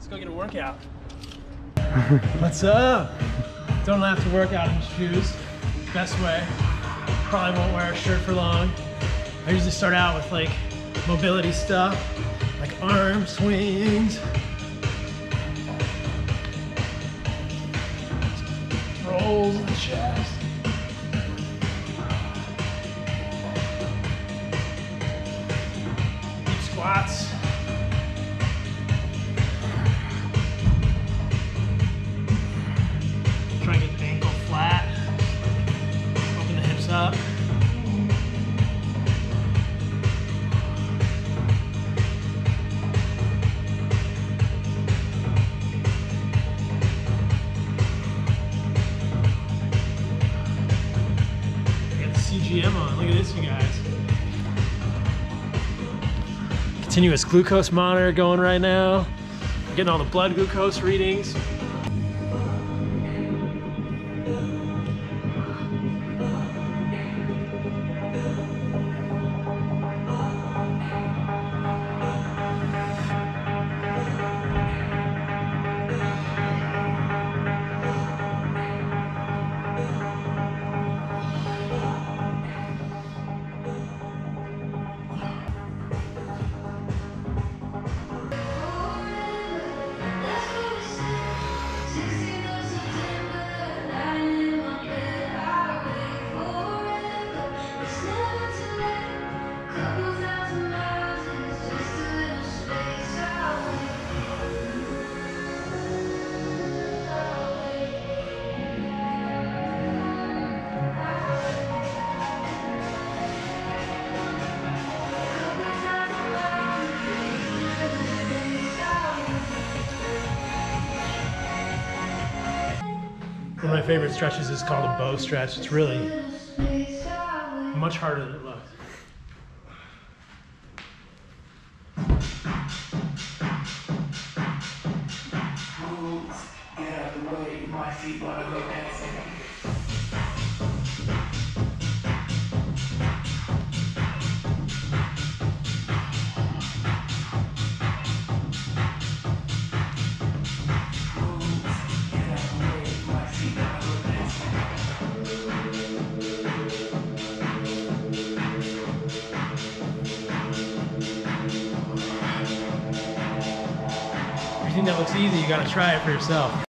Let's go get a workout. What's up? Don't have to work out in shoes. Best way. Probably won't wear a shirt for long. I usually start out with like mobility stuff, like arm swings, rolls in the chest. Deep squats. Continuous glucose monitor going right now. Getting all the blood glucose readings. Favorite stretches is called a bow stretch. It's really much harder than it looks. Get out the way, my feet wanna go dancing. That looks easy, you gotta try it for yourself.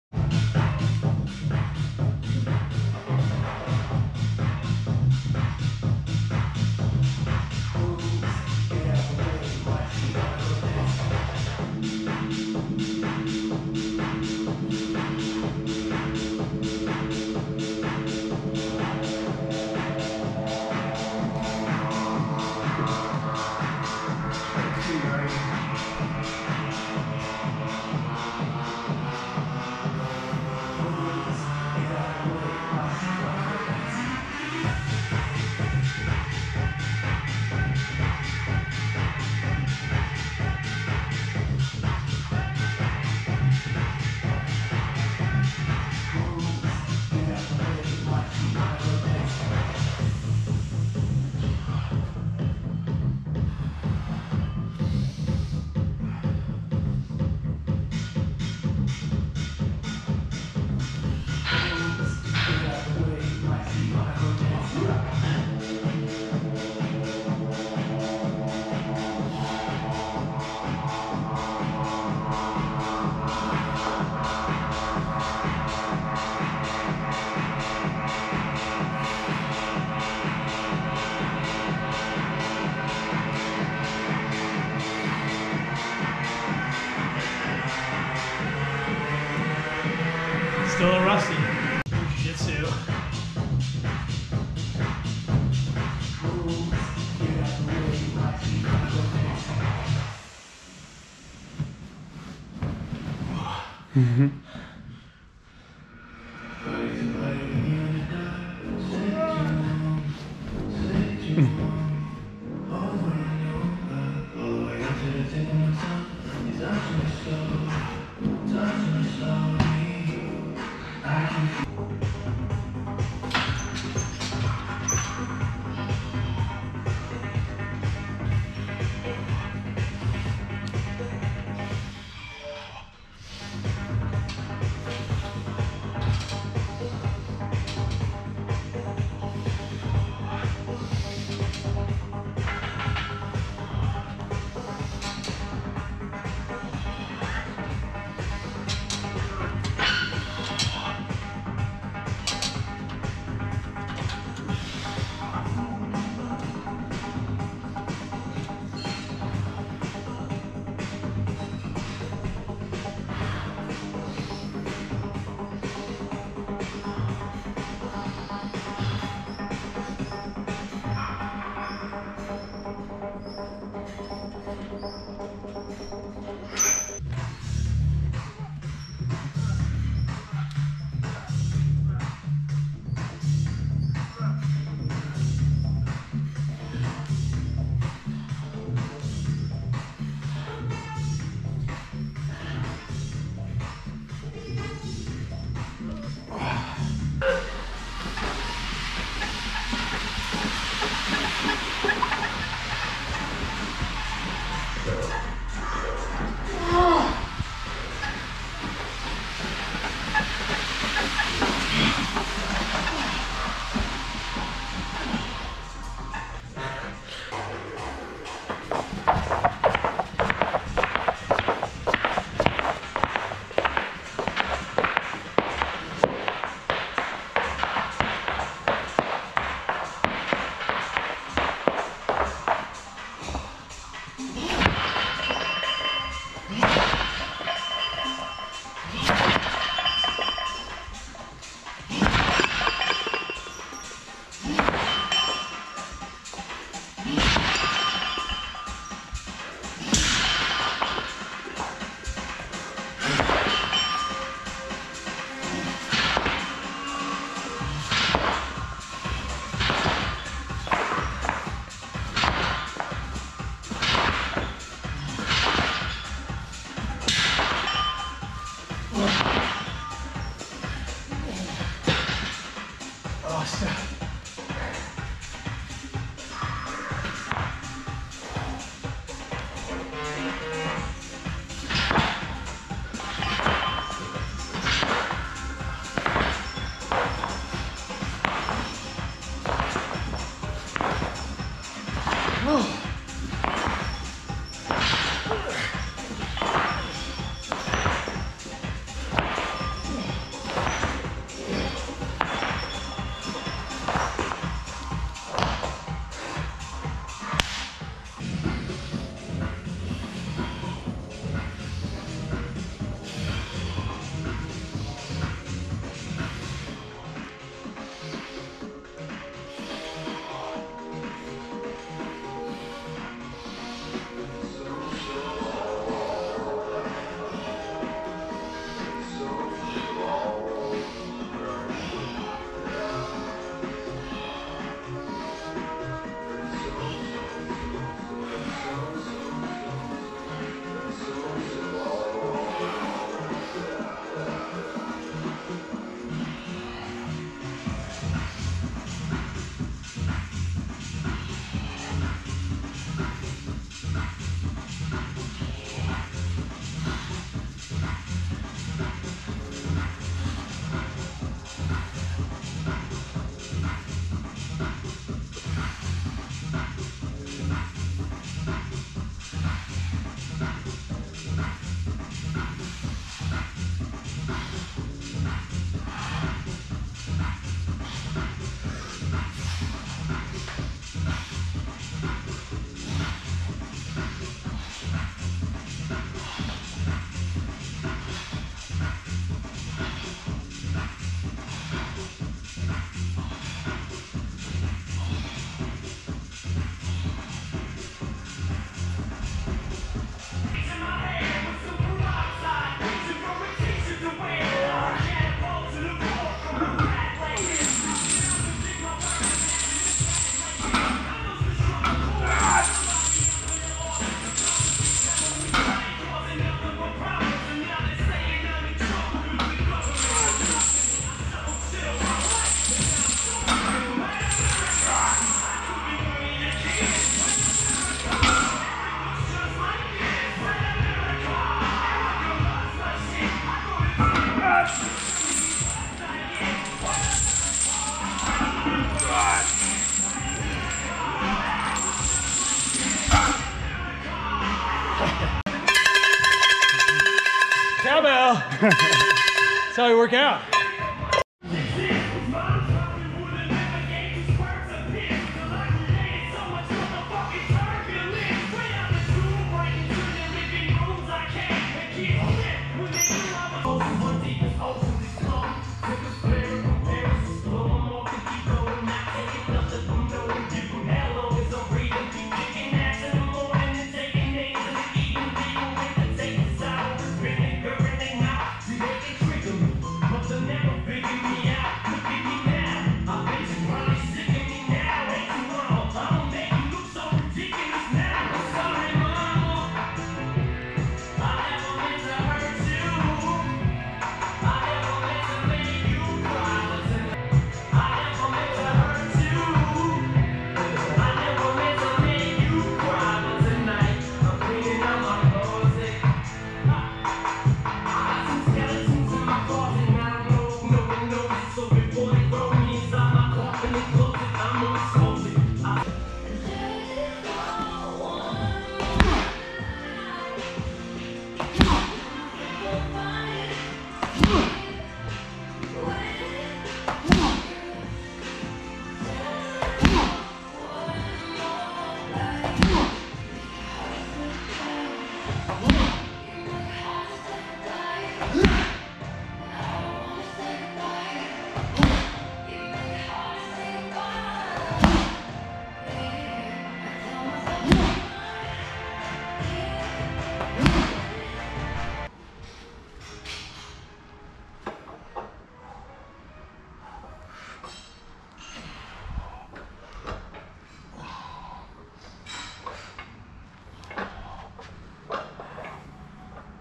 That's how we work out.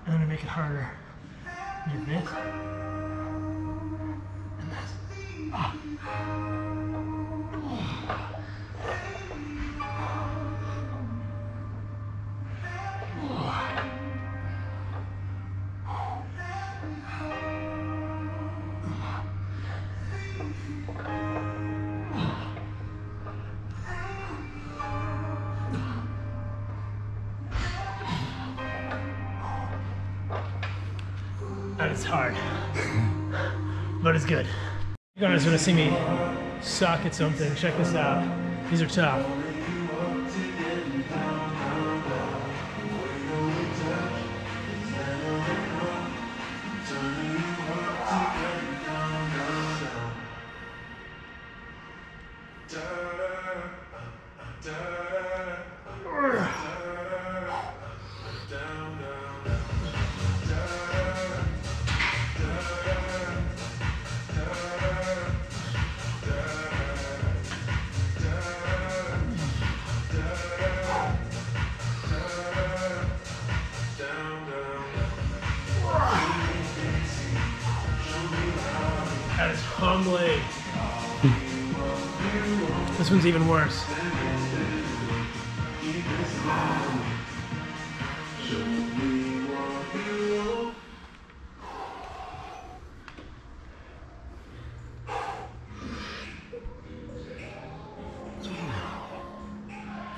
I'm gonna make it harder. You this. And this. Ah. That is hard. but it's good. You guys want to see me suck at something? Check this out. These are tough. This one's even worse.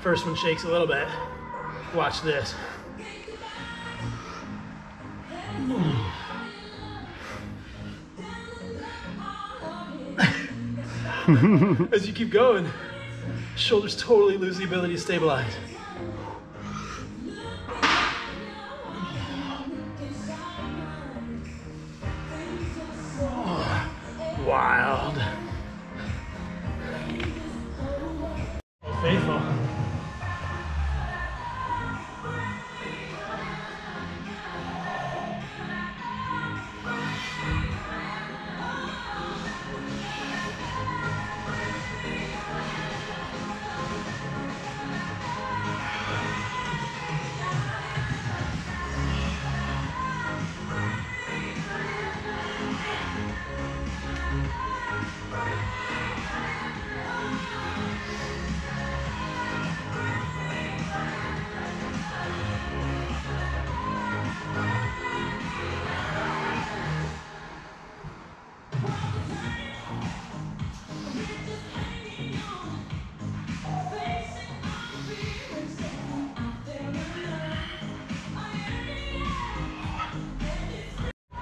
First one shakes a little bit. Watch this. As you keep going, shoulders totally lose the ability to stabilize. Oh, wild. Faithful.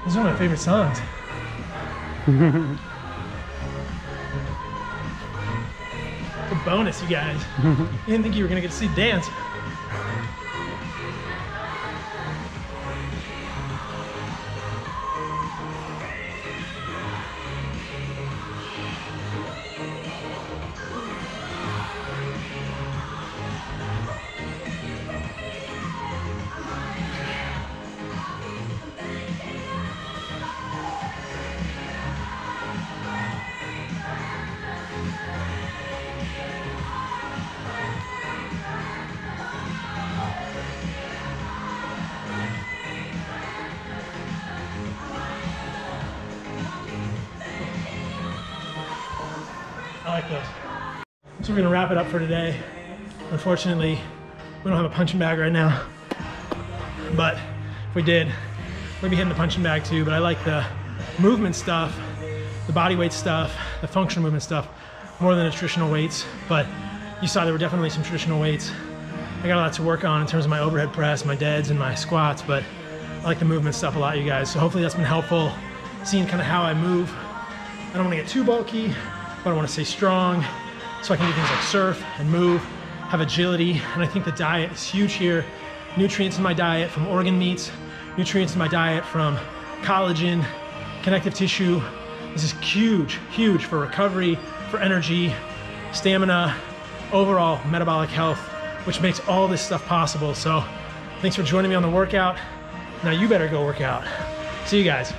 This is one of my favorite songs. a bonus, you guys. you didn't think you were gonna get to see dance. Like those. So we're gonna wrap it up for today. Unfortunately, we don't have a punching bag right now. But if we did, we'd be hitting the punching bag too. But I like the movement stuff, the body weight stuff, the functional movement stuff, more than the traditional weights. But you saw there were definitely some traditional weights. I got a lot to work on in terms of my overhead press, my deads, and my squats, but I like the movement stuff a lot, you guys. So hopefully that's been helpful, seeing kind of how I move. I don't want to get too bulky, but I want to stay strong so I can do things like surf and move, have agility. And I think the diet is huge here. Nutrients in my diet from organ meats, nutrients in my diet from collagen, connective tissue. This is huge, huge for recovery, for energy, stamina, overall metabolic health, which makes all this stuff possible. So thanks for joining me on the workout. Now you better go work out. See you guys.